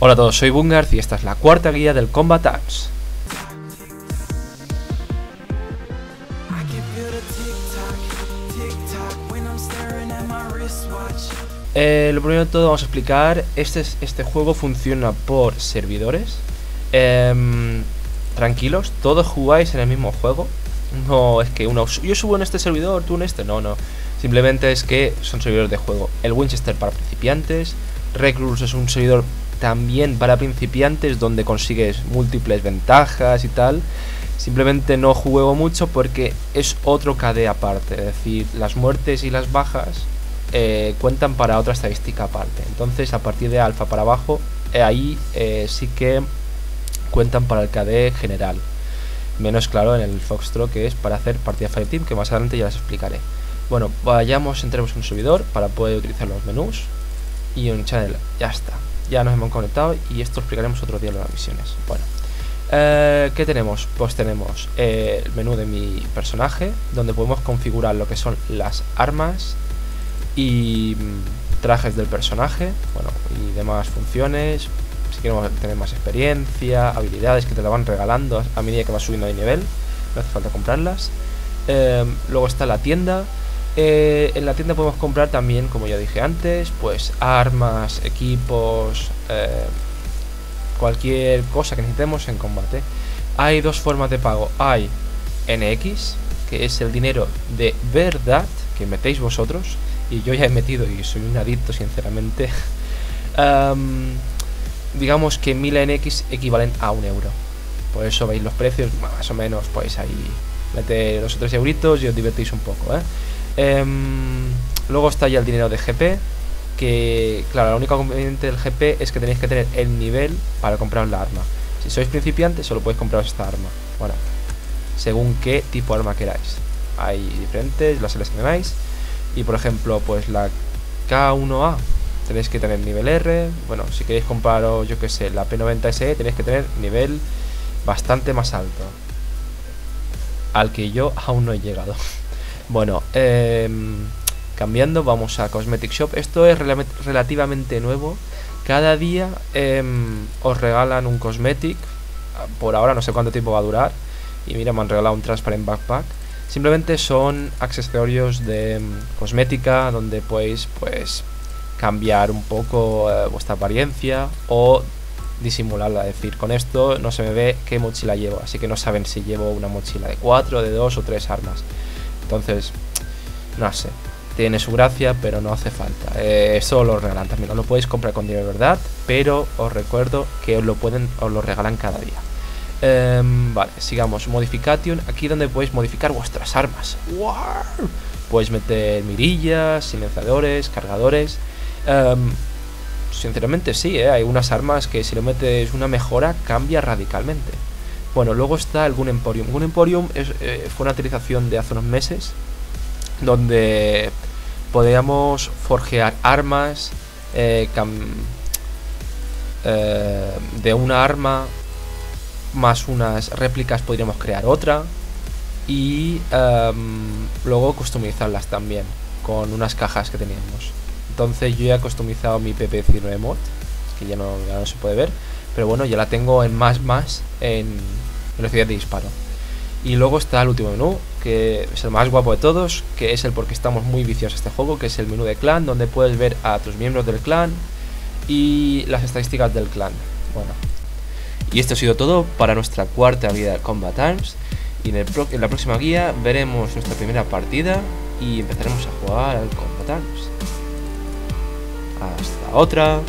Hola a todos, soy Bungard y esta es la cuarta guía del Combat Arms. Eh, lo primero de todo vamos a explicar, este, este juego funciona por servidores. Em, tranquilos, todos jugáis en el mismo juego. No es que uno, yo subo en este servidor, tú en este, no, no. Simplemente es que son servidores de juego. El Winchester para principiantes, Recluse es un servidor también para principiantes donde consigues múltiples ventajas y tal. Simplemente no juego mucho porque es otro KD aparte, es decir, las muertes y las bajas eh, cuentan para otra estadística aparte. Entonces, a partir de alfa para abajo, eh, ahí eh, sí que cuentan para el KD general. Menos claro en el Foxtrot que es para hacer partida Fireteam, que más adelante ya les explicaré. Bueno, vayamos, entremos en un servidor para poder utilizar los menús y un channel. Ya está. Ya nos hemos conectado y esto lo explicaremos otro día en las misiones. Bueno, ¿qué tenemos? Pues tenemos el menú de mi personaje, donde podemos configurar lo que son las armas, y mm, trajes del personaje, bueno, y demás funciones. Si queremos tener más experiencia, habilidades que te la van regalando a medida que vas subiendo de nivel, no hace falta comprarlas. Em, luego está la tienda. Eh, en la tienda podemos comprar también, como ya dije antes, pues armas, equipos, eh, cualquier cosa que necesitemos en combate. Hay dos formas de pago. Hay NX, que es el dinero de verdad que metéis vosotros, y yo ya he metido y soy un adicto sinceramente, digamos que 1000 NX equivalen a un euro. Por eso veis los precios, más o menos, pues ahí mete los otros euritos y os divertís un poco. ¿eh? Em, luego está ya el dinero de GP, que claro, la única conveniente del GP es que tenéis que tener el nivel para comprar la arma. Si sois principiantes, solo podéis compraros esta arma. Bueno, según qué tipo de arma queráis. Hay diferentes, las seleccionáis y por ejemplo, pues la K1A tenéis que tener nivel R. Bueno, si queréis compraros, yo que sé, la P90 SE, tenéis que tener nivel bastante más alto. Al que yo aún no he llegado. bueno, em, cambiando, vamos a Cosmetic Shop. Esto es relativamente nuevo. Cada día em, os regalan un cosmetic. Por ahora no sé cuánto tiempo va a durar. Y mira, me han regalado un transparent backpack. Simplemente son accesorios de mm, cosmética donde podéis pues cambiar un poco eh, vuestra apariencia o disimularla, es decir, con esto no se me ve qué mochila llevo, así que no saben si llevo una mochila de 4, de 2 o 3 armas. Entonces, no sé, tiene su gracia, pero no hace falta. Eh, eso lo regalan también, no lo podéis comprar con dinero de verdad, pero os recuerdo que os lo pueden, os lo regalan cada día. Em, vale, sigamos. Modification. Aquí donde podéis modificar vuestras armas. ¡Wow! Podéis meter mirillas, silenciadores, cargadores. Em, sinceramente sí, ¿eh? hay unas armas que si le metes una mejora cambia radicalmente. Bueno, luego está el Gun Emporium. Gun Emporium eh, fue una utilización de hace unos meses donde podíamos forjear armas eh, de una arma más unas réplicas podríamos crear otra y em, luego customizarlas también con unas cajas que teníamos. Entonces yo ya he customizado mi PP19 mod, que ya no, no se puede ver, pero bueno, ya la tengo en más más en velocidad de disparo. Y luego está el último menú, que es el más guapo de todos, que es el porque estamos muy viciosos a este juego, que es el menú de clan, donde puedes ver a tus miembros del clan y las estadísticas del clan. Bueno, y esto ha sido todo para nuestra cuarta guía de Combat Arms. Y en, en la próxima guía veremos nuestra primera partida y empezaremos a jugar al Combat Arms. Hasta otra.